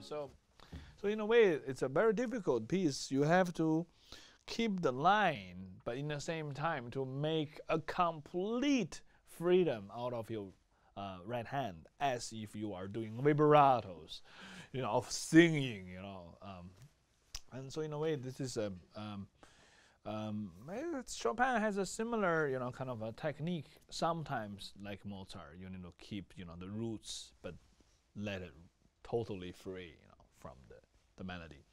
So, so in a way, it's a very difficult piece. You have to keep the line, but in the same time to make a complete freedom out of your uh, right hand, as if you are doing vibratos, you know, of singing, you know. Um, and so in a way, this is a um, um, Chopin has a similar, you know, kind of a technique. Sometimes, like Mozart, you need to keep, you know, the roots, but let it totally free, you know, from the, the melody.